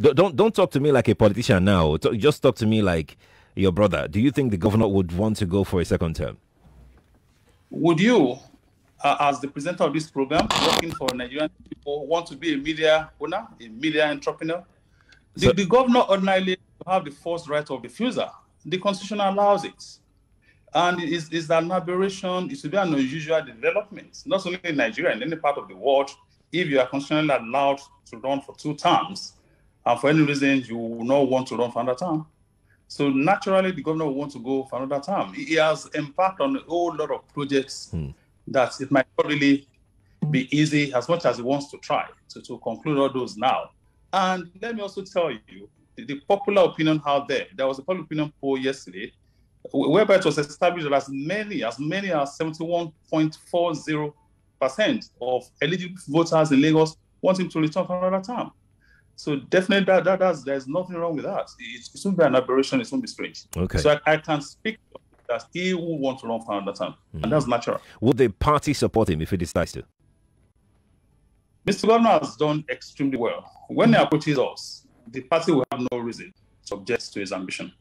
Don't don't talk to me like a politician now. Just talk to me like your brother. Do you think the governor would want to go for a second term? Would you, uh, as the presenter of this program, working for Nigerian people, want to be a media owner, a media entrepreneur? The, so, the governor ordinarily have the first right of refusal. The constitution allows it. And it is, it's an aberration, it should be an unusual development, not only in Nigeria, in any part of the world. If you are constitutionally allowed to run for two terms, and for any reason you will not want to run for another term, so naturally, the governor will want to go for another term. He has embarked on a whole lot of projects hmm. that it might not really be easy as much as he wants to try to, to conclude all those now. And let me also tell you, the, the popular opinion out there, there was a popular opinion poll yesterday whereby it was established that as many as many as 71.40% of eligible voters in Lagos want him to return for another term. So definitely that, that that's, there's nothing wrong with that. It, it won't be an aberration, it won't be strange. Okay. So I, I can speak that he will want to run for another term. Mm. And that's natural. Would the party support him if he decides to? Mr. Governor has done extremely well. When he approaches us, the party will have no reason to object to his ambition.